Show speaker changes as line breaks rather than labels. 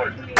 Lord.